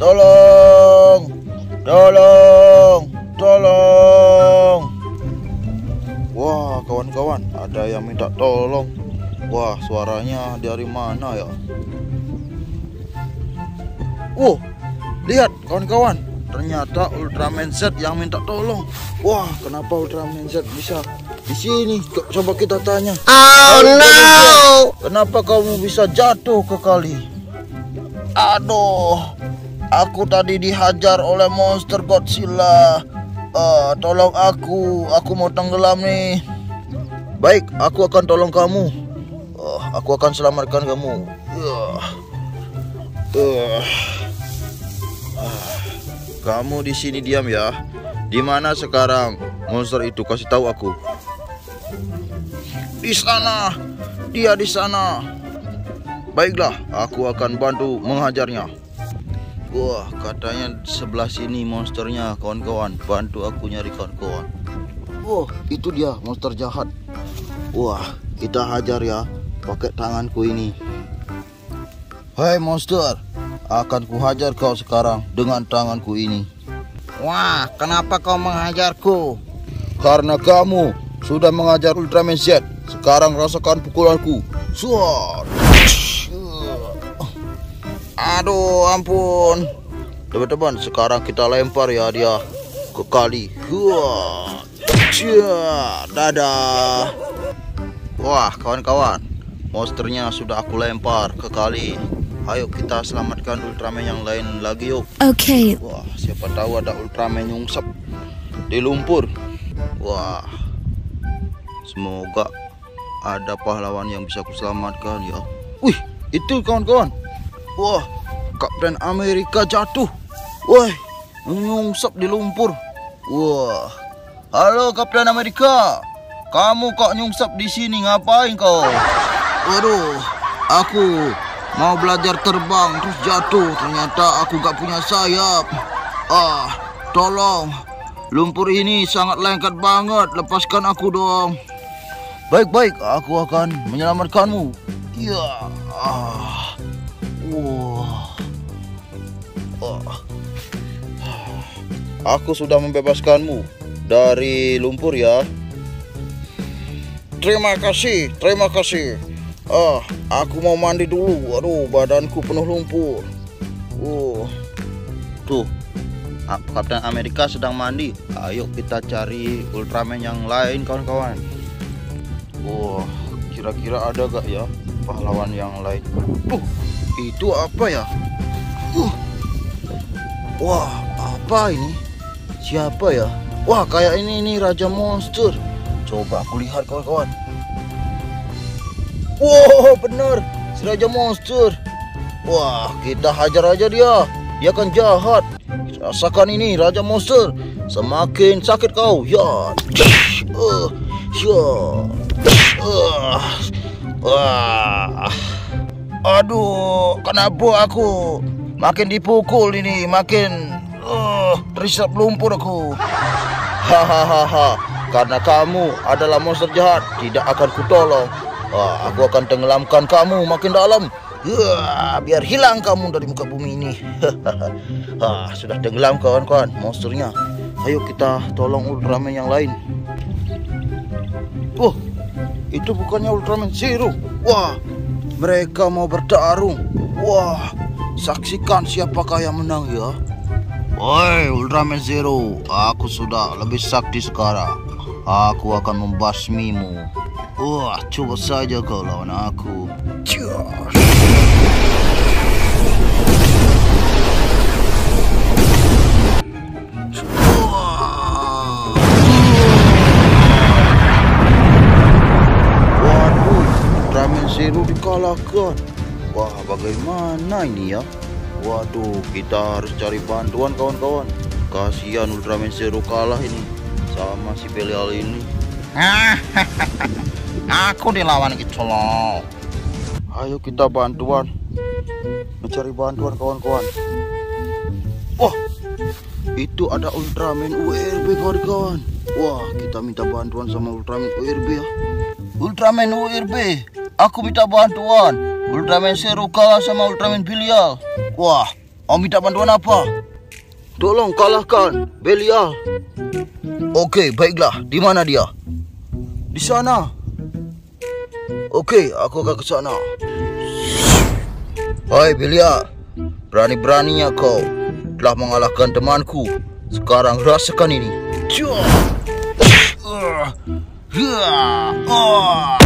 Tolong. Tolong. Tolong. Wah, kawan-kawan, ada yang minta tolong. Wah, suaranya dari mana ya? Oh, lihat kawan-kawan. Ternyata Ultraman Z yang minta tolong. Wah, kenapa Ultraman Z bisa di sini? Co- Coba kita tanya. Oh no! Kenapa kamu bisa jatuh ke kali? Aduh, aku tadi dihajar oleh monster Godzilla. Ah, tolong aku, aku mau tenggelam nih. Baik, aku akan tolong kamu. Ah, aku akan selamatkan kamu. Ah. Ah. Ah. Kamu di sini diam ya. Di mana sekarang monster itu? Kasih tahu aku. Di sana. Dia di sana. Baiklah, aku akan bantu menghajarnya. Wah, katanya sebelah sini monsternya, kawan-kawan. Bantu aku nyari kawan-kawan. Oh, itu dia monster jahat. Wah, kita hajar ya pakai tanganku ini. Hai monster, akan kuhajar kau sekarang dengan tanganku ini. Wah, kenapa kau menghajarku? Karena kamu sudah mengajar Ultraman Z. Sekarang rasakan pukulanku. Suar. Aduh, ampun. Teman-teman, sekarang kita lempar ya dia ke kali. Wah. Dadah. Wah, kawan-kawan. Monsternya sudah aku lempar ke kali. Ayo kita selamatkan Ultraman yang lain lagi yuk. Okay, Wah, siapa tahu ada Ultraman nyungsep di lumpur. Wah, semoga ada pahlawan yang bisa kuselamatkan ya. Wih, itu kawan-kawan. Wah, Kapten Amerika jatuh. Wah, nyungsep di lumpur. Wah, halo Kapten Amerika. Kamu kok nyungsep di sini ngapain kau? Waduh, aku mau belajar terbang terus jatuh. Ternyata aku gak punya sayap. Ah, tolong. Lumpur ini sangat lengket banget. Lepaskan aku dong. Baik-baik, aku akan menyelamatkanmu. Ya. Ah. Wah. Aku sudah membebaskanmu dari lumpur ya. Terima kasih, terima kasih. Ah, aku mau mandi dulu. Waduh, badanku penuh lumpur. Uh. Tuh, Kapten Amerika sedang mandi. Ayo kita cari Ultraman yang lain kawan-kawan. Wah, kira-kira ada gak ya pahlawan yang lain? Tuh, itu apa ya? Uh. Wah, apa ini? Siapa ya? Wah, kayak ini nih Raja Monster. Coba aku lihat kawan-kawan. Wow, bener. Si Raja Monster. Wah, kita hajar aja dia. Dia kan jahat. Rasakan ini Raja Monster. Semakin sakit kau. Ya. Uh, ya. Uh, wah. Aduh, kenapa aku makin dipukul ini, makin uh, terisap lumpur aku. Hahaha, karena kamu adalah monster jahat, tidak akan kutolong. Wah, aku akan tenggelamkan kamu makin dalam. Ya, biar hilang kamu dari muka bumi ini. ah, sudah tenggelam kawan-kawan monsternya. Ayo kita tolong Ultraman yang lain. Oh, itu bukannya Ultraman Zero. Wah, mereka mau bertarung. Wah, saksikan siapakah yang menang ya. Woi, Ultraman Zero, aku sudah lebih sakti sekarang. Aku akan membasmimu. Wah, coba saja kau lawan aku. Wah. Waduh, Ultraman Zero dikalahkan. Wah, bagaimana ini ya? Waduh, kita harus cari bantuan kawan-kawan. Kasihan Ultraman Zero kalah ini sama si Belial ini. Aku dilawan gitu loh. Ayo kita bantuan. Mencari bantuan kawan-kawan. Wah, itu ada Ultraman URB kawan-kawan. Wah, kita minta bantuan sama Ultraman URB ya. Ultraman URB, aku minta bantuan. Ultraman Zero kalah sama Ultraman Belial. Wah, Mau minta bantuan apa? Tolong kalahkan Belial. Oke, baiklah. Di mana dia? Di sana. Oke, aku akan ke sana. Hai Belial. Berani-beraninya kau telah mengalahkan temanku. Sekarang rasakan ini. Cua. Uh. Hua. Oh.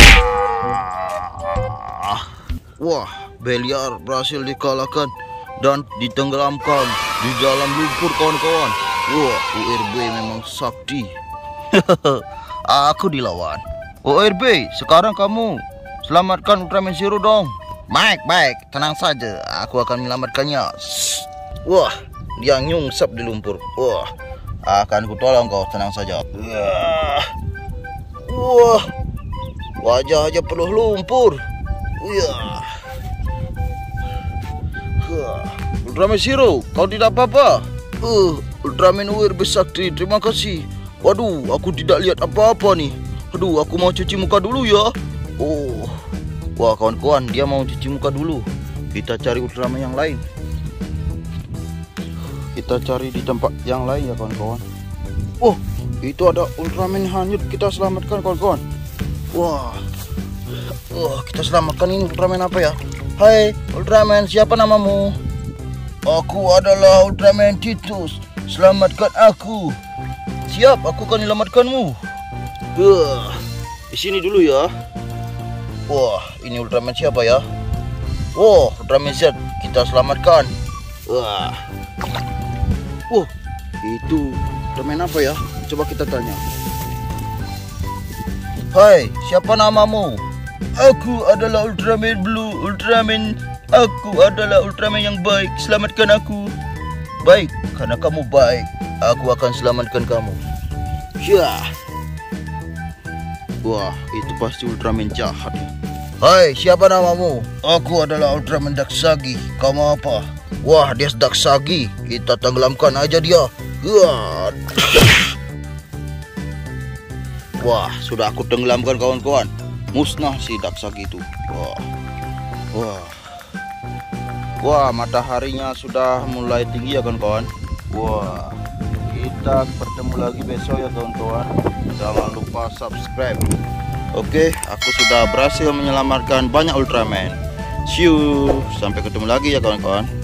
Wah, Beliar berhasil dikalahkan dan ditenggelamkan di dalam lumpur kawan-kawan. Wah, URB memang sakti. Aku dilawan. URB, sekarang kamu selamatkan Ultraman Zero dong. Baik, baik, tenang saja. Aku akan menyelamatkannya. Wah, dia nyungsap di lumpur. Wah, akan ku tolong kau, tenang saja. Wah, wah wajah aja penuh lumpur. Wah. Ultraman Zero, kau tidak apa-apa? Uh, Ultraman Weir bersakti, terima kasih. Waduh, aku tidak lihat apa-apa nih. Aduh, aku mau cuci muka dulu ya. Oh, wah kawan-kawan, dia mau cuci muka dulu. Kita cari Ultraman yang lain. Kita cari di tempat yang lain ya kawan-kawan. Oh, itu ada Ultraman hanyut. Kita selamatkan kawan-kawan. Wah, wah kita selamatkan ini Ultraman apa ya? Hai, Ultraman, siapa namamu? Aku adalah Ultraman Titus. Selamatkan aku. Siap, aku akan menyelamatkanmu. Huh, di sini dulu ya. Wah, ini Ultraman siapa ya? Wah, Ultraman Z. Kita selamatkan. Wah. Wah, itu Ultraman apa ya? Coba kita tanya. Hai, siapa namamu? Aku adalah Ultraman Blue, Ultraman Aku adalah Ultraman yang baik. Selamatkan aku. Baik, karena kamu baik, aku akan selamatkan kamu. Syah. Wah, itu pasti Ultraman jahat. Hai, siapa namamu? Aku adalah Ultraman Daksagi. Kamu apa? Wah, dia Daksagi. Kita tenggelamkan aja dia. Wah. Wah, sudah aku tenggelamkan kawan-kawan. Musnah si Daksagi itu. Wah. Wah. Wah, mataharinya sudah mulai tinggi ya kawan-kawan. Wah, kita bertemu lagi besok ya kawan-kawan. Jangan lupa subscribe. Oke, aku sudah berhasil menyelamatkan banyak Ultraman. See you. Sampai ketemu lagi ya kawan-kawan.